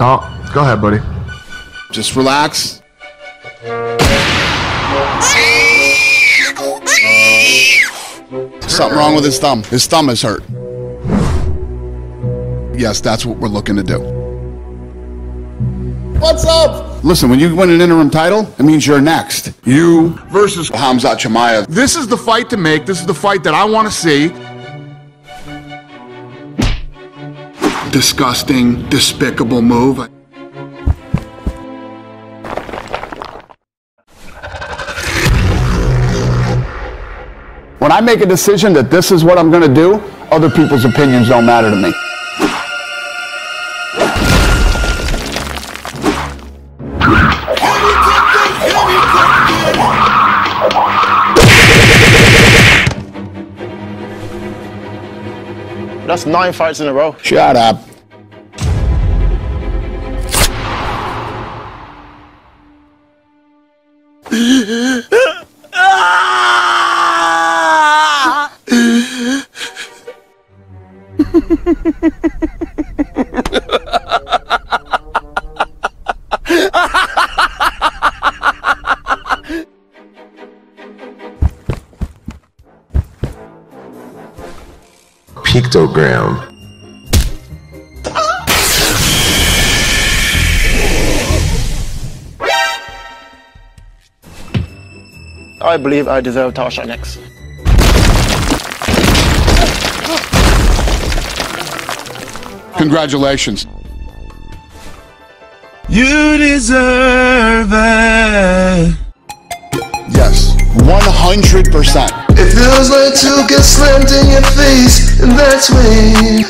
Oh, go ahead, buddy. Just relax. Something wrong with his thumb. His thumb is hurt. Yes, that's what we're looking to do. What's up? Listen, when you win an interim title, it means you're next. You versus Hamzat Chimaev. This is the fight to make. This is the fight that I want to see. Disgusting, despicable move. When I make a decision that this is what I'm going to do, other people's opinions don't matter to me. That's nine fights in a row. Shut up. Pictogram. I believe I deserve Tasha next. Congratulations. You deserve it. Yes, 100%. It feels like to get slammed in your face, and that's when